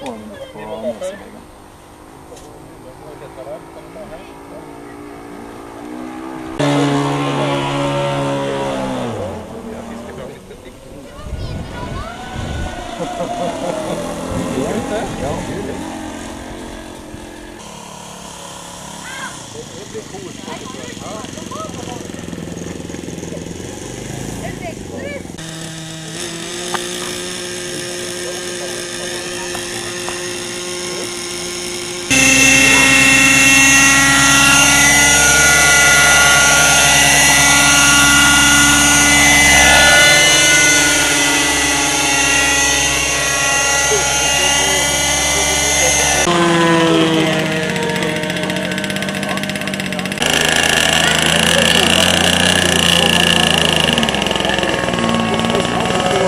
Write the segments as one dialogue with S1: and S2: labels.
S1: formen på Nesvegen. Det blir coolt.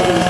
S1: Thank you.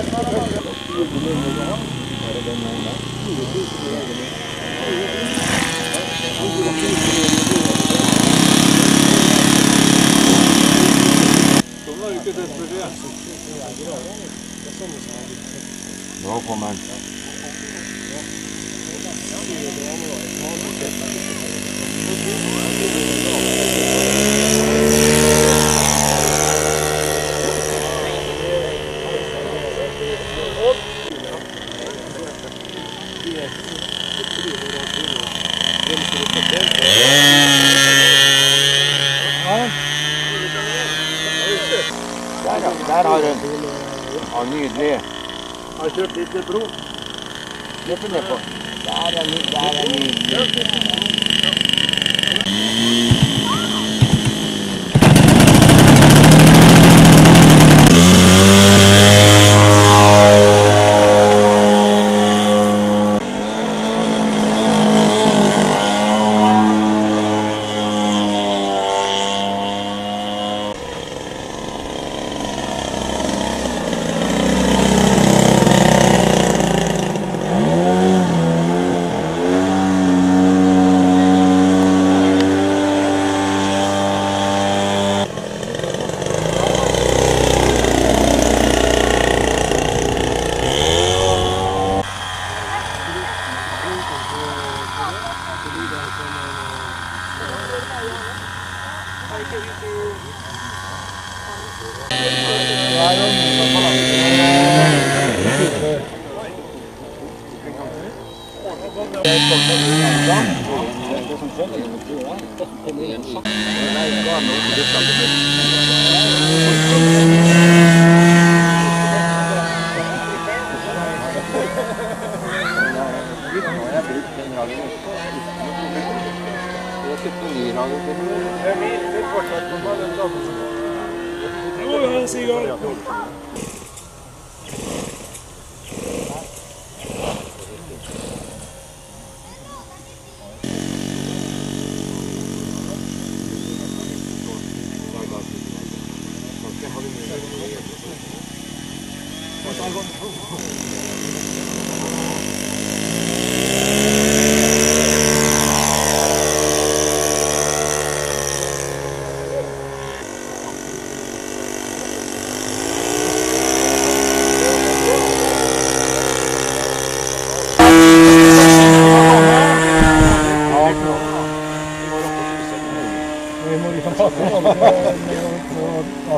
S1: No comment. No comment. Der har hun. Ja, nydelig. Har kjørt litt bro. Løper nedpå. Der er nydelig. Det er ごい話が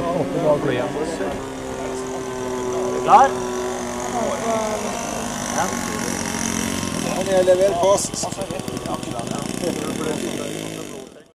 S1: oppe av flyet. Klar? Ja. Han er levert fast.